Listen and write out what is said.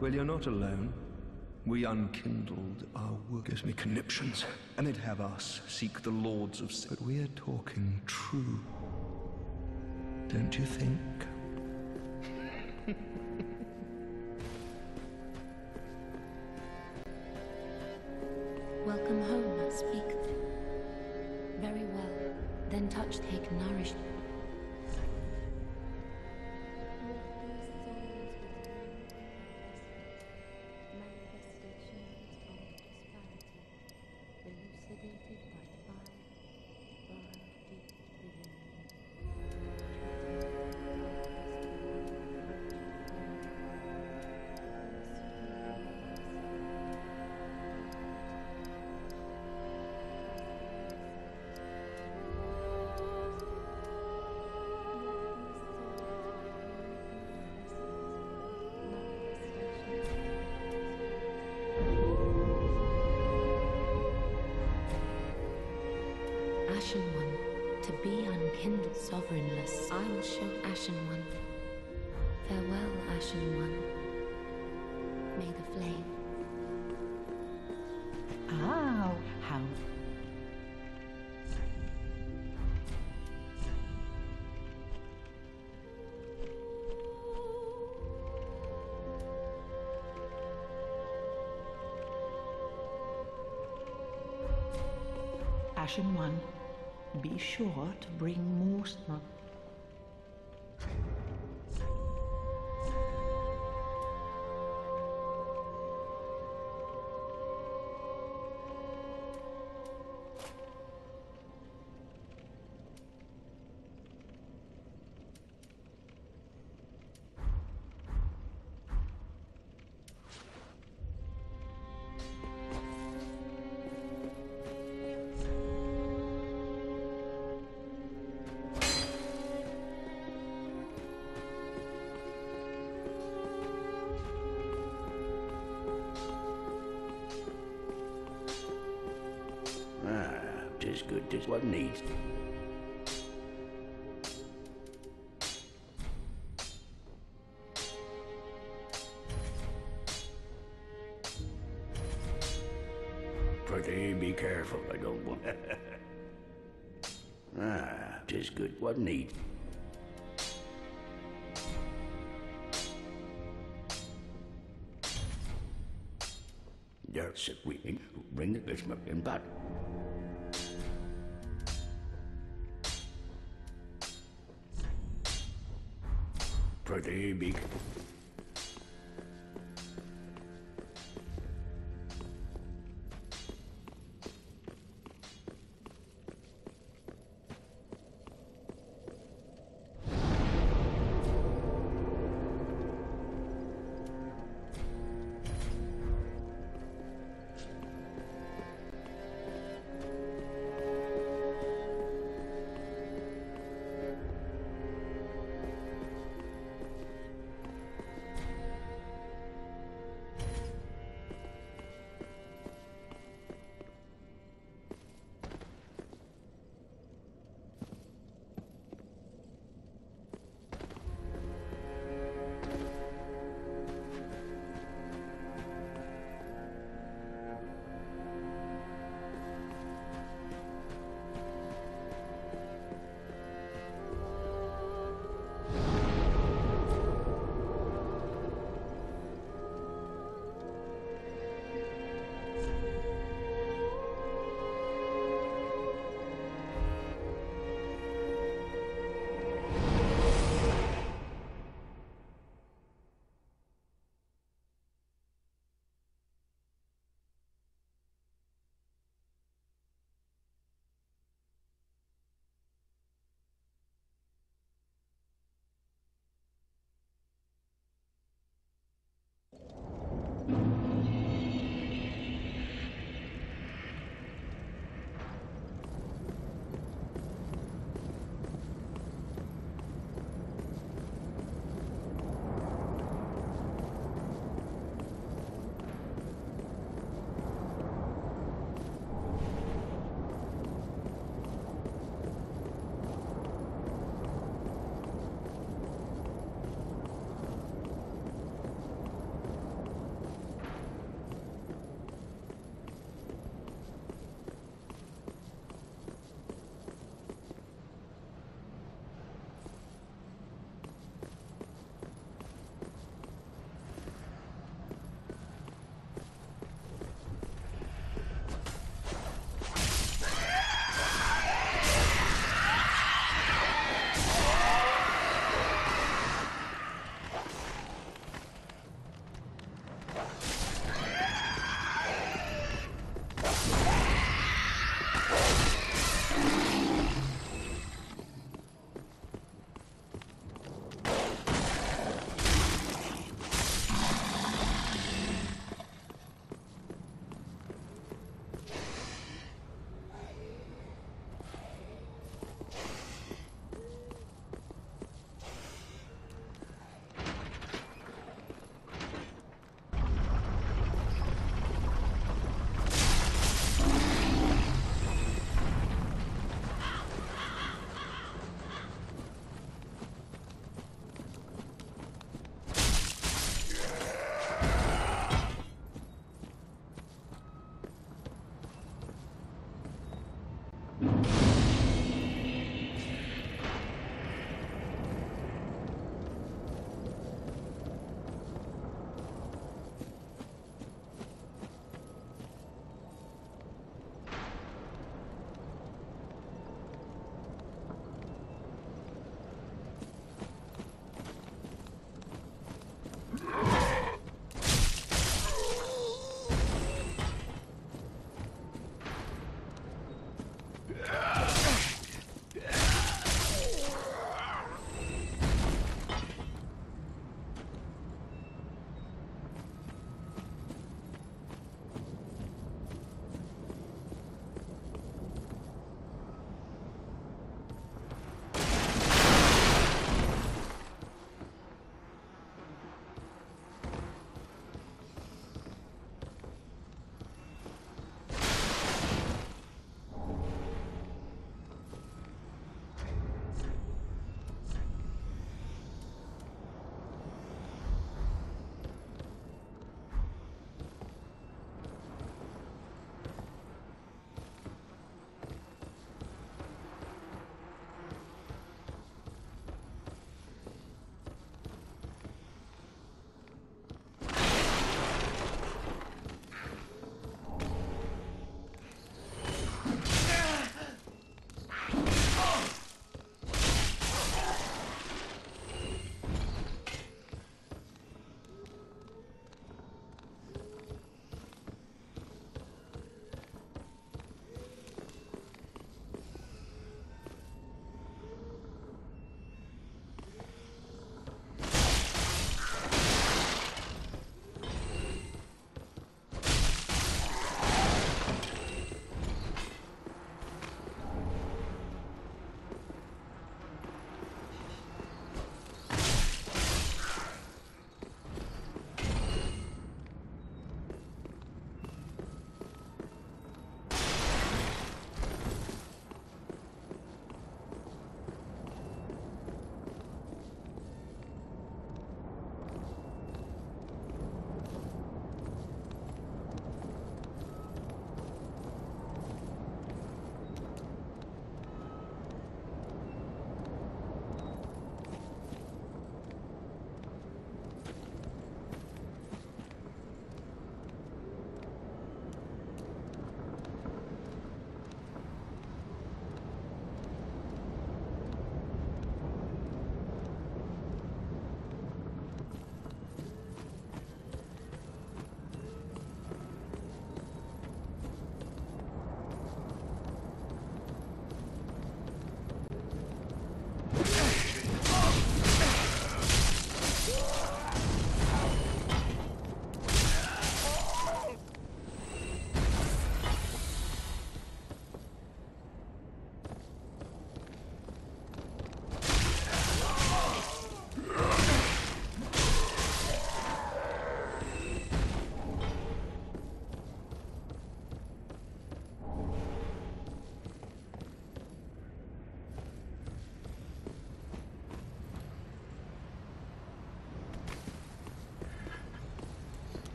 Well, you're not alone. We unkindled our work gives me conniptions, and they'd have us seek the lords of. sin. But we're talking true. Don't you think? Welcome home, Ashen One, to be unkindled, sovereignless, I will show Ashen One. Farewell, Ashen One. May the flame. Ah, how Ashen One, be sure to bring more smoke. Good, what needs. Pretty be careful, I don't want. ah, tis good, what needs. There's a weeping, bring the bismuth in back. Pretty big.